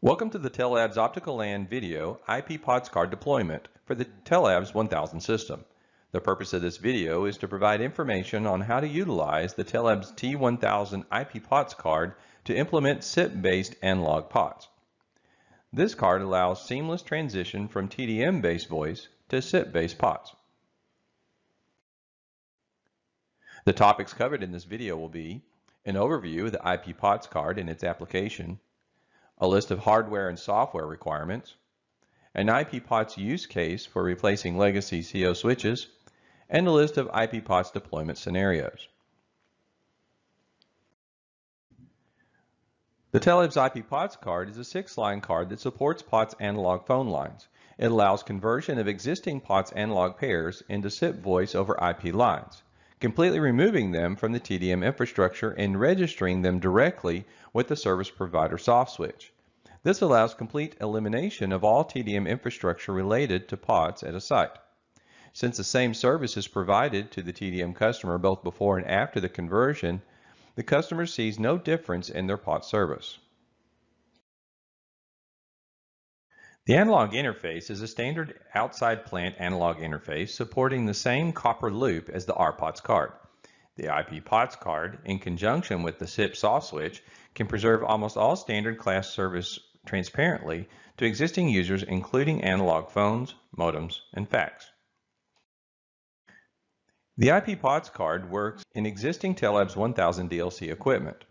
Welcome to the Tellabs Optical LAN video IP POTS card deployment for the Tellabs 1000 system. The purpose of this video is to provide information on how to utilize the Tellabs T1000 IP POTS card to implement SIP-based analog POTS. This card allows seamless transition from TDM-based voice to SIP-based POTS. The topics covered in this video will be an overview of the IP POTS card and its application, a list of hardware and software requirements, an IP POTS use case for replacing legacy CO switches, and a list of IP POTS deployment scenarios. The Tellabs IP POTS card is a six-line card that supports POTS analog phone lines. It allows conversion of existing POTS analog pairs into SIP voice over IP lines, completely removing them from the TDM infrastructure and registering them directly with the service provider soft switch. This allows complete elimination of all TDM infrastructure related to POTS at a site. Since the same service is provided to the TDM customer both before and after the conversion, the customer sees no difference in their POT service. The analog interface is a standard outside plant analog interface supporting the same copper loop as the RPOTS card. The IP POTS card, in conjunction with the SIP soft switch, can preserve almost all standard class service transparently to existing users including analog phones, modems, and fax. The IP POTS card works in existing Tellabs 1000 DLC equipment.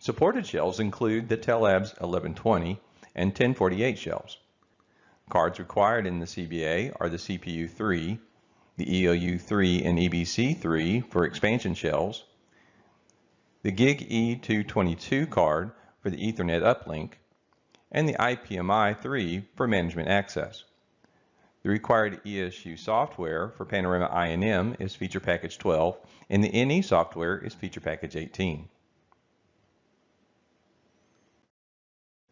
Supported shelves include the Tellabs 1120 and 1048 shelves. Cards required in the CBA are the CPU3, the EOU3 and EBC3 for expansion shells, the GIG E222 card for the Ethernet uplink, and the IPMI3 for management access. The required ESU software for Panorama INM is Feature Package 12, and the NE software is Feature Package 18.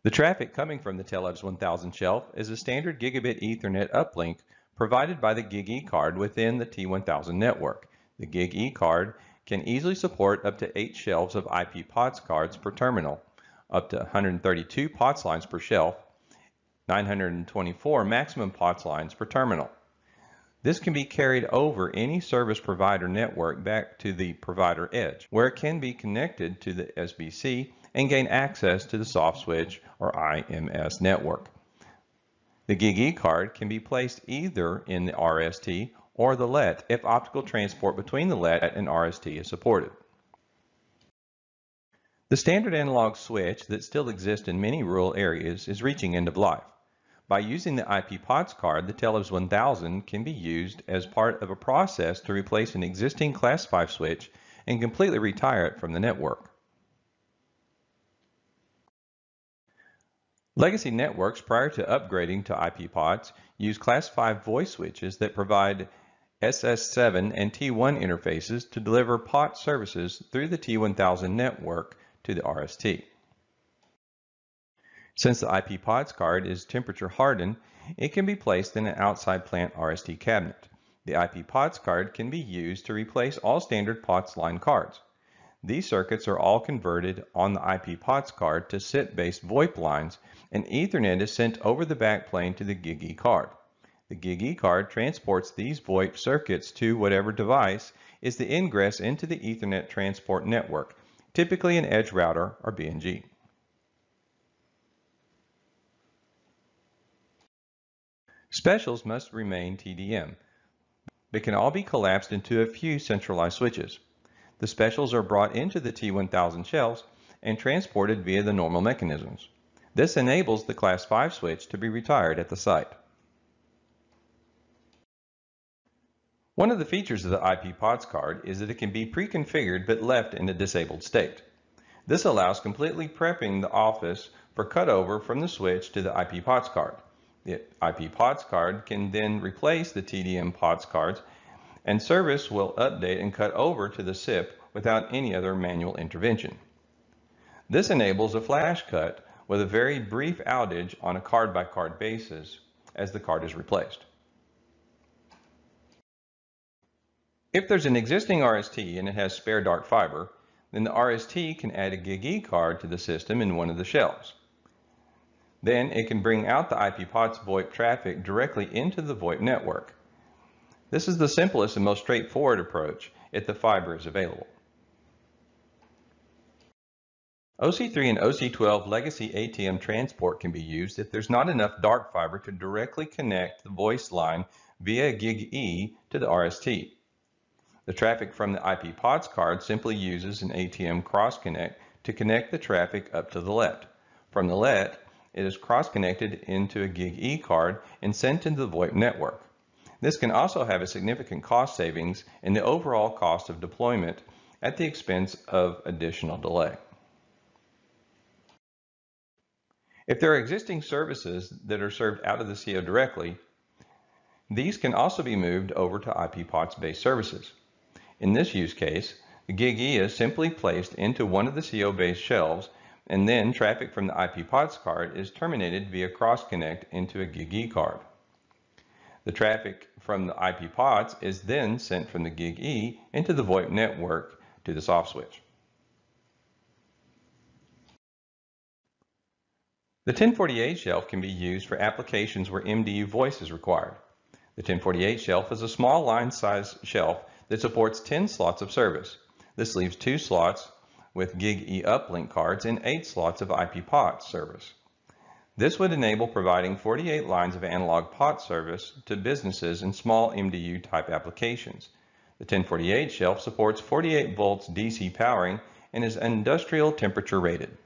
The traffic coming from the Tellabs 1000 shelf is a standard gigabit Ethernet uplink provided by the GigE card within the T1000 network. The GigE card can easily support up to 8 shelves of IP POTS cards per terminal, up to 132 POTS lines per shelf, 924 maximum POTS lines per terminal. This can be carried over any service provider network back to the provider edge, where it can be connected to the SBC and gain access to the soft switch or IMS network. The GigE card can be placed either in the RST or the LET if optical transport between the LET and RST is supported. The standard analog switch that still exists in many rural areas is reaching end of life. By using the IP POTS card, the Tellabs 1000 can be used as part of a process to replace an existing Class 5 switch and completely retire it from the network. Legacy networks prior to upgrading to IP POTS use Class 5 voice switches that provide SS7 and T1 interfaces to deliver POT services through the T1000 network to the RST. Since the IP POTS card is temperature hardened, it can be placed in an outside plant RST cabinet. The IP POTS card can be used to replace all standard POTS line cards. These circuits are all converted on the IP POTS card to SIP-based VoIP lines and Ethernet is sent over the backplane to the GigE card. The GigE card transports these VoIP circuits to whatever device is the ingress into the Ethernet transport network, typically an edge router or BNG. Specials must remain TDM, but can all be collapsed into a few centralized switches. The specials are brought into the T1000 shelves and transported via the normal mechanisms. This enables the Class 5 switch to be retired at the site. One of the features of the IP POTS card is that it can be pre-configured but left in a disabled state. This allows completely prepping the office for cutover from the switch to the IP POTS card. The IP POTS card can then replace the TDM POTS cards and service will update and cut over to the SIP without any other manual intervention. This enables a flash cut with a very brief outage on a card-by-card -card basis as the card is replaced. If there's an existing RST and it has spare dark fiber, then the RST can add a GigE card to the system in one of the shelves. Then it can bring out the IP POTS VoIP traffic directly into the VoIP network. This is the simplest and most straightforward approach if the fiber is available. OC3 and OC12 legacy ATM transport can be used if there's not enough dark fiber to directly connect the voice line via GigE to the RST. The traffic from the IP POTS card simply uses an ATM cross connect to connect the traffic up to the LET. From the LET, it is cross-connected into a GigE card and sent into the VoIP network. This can also have a significant cost savings in the overall cost of deployment at the expense of additional delay. If there are existing services that are served out of the CO directly, these can also be moved over to IP POTS-based services. In this use case, the GigE is simply placed into one of the CO-based shelves and then traffic from the IP POTS card is terminated via cross-connect into a GigE card. The traffic from the IP POTS is then sent from the GigE into the VoIP network to the soft switch. The 1048 shelf can be used for applications where MDU voice is required. The 1048 shelf is a small line size shelf that supports 10 slots of service. This leaves two slots with GigE uplink cards and eight slots of IP POTS service. This would enable providing 48 lines of analog POT service to businesses and small MDU type applications. The 1048 shelf supports 48 volts DC powering and is industrial temperature rated.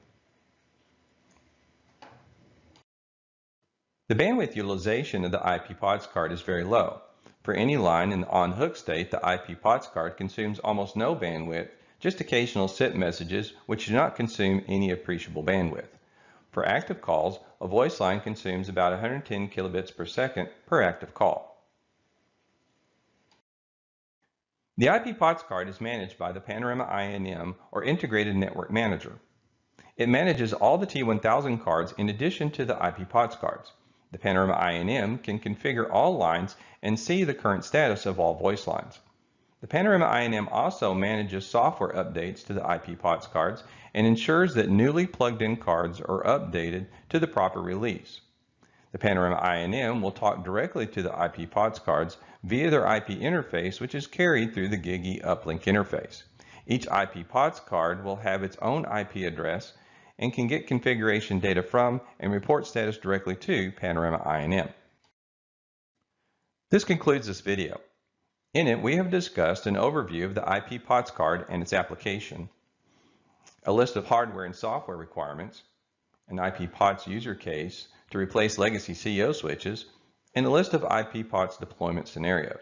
The bandwidth utilization of the IP POTS card is very low. For any line in the on-hook state, the IP POTS card consumes almost no bandwidth, just occasional SIP messages, which do not consume any appreciable bandwidth. For active calls, a voice line consumes about 110 kilobits per second per active call. The IP POTS card is managed by the Panorama INM or Integrated Network Manager. It manages all the T1000 cards in addition to the IP POTS cards. The Panorama INM can configure all lines and see the current status of all voice lines. The Panorama INM also manages software updates to the IP POTS cards and ensures that newly plugged in cards are updated to the proper release. The Panorama INM will talk directly to the IP POTS cards via their IP interface which is carried through the GigE uplink interface. Each IP POTS card will have its own IP address and can get configuration data from and report status directly to Panorama INM. This concludes this video. In it, we have discussed an overview of the IP POTS card and its application, a list of hardware and software requirements, an IP POTS user case to replace legacy CO switches, and a list of IP POTS deployment scenarios.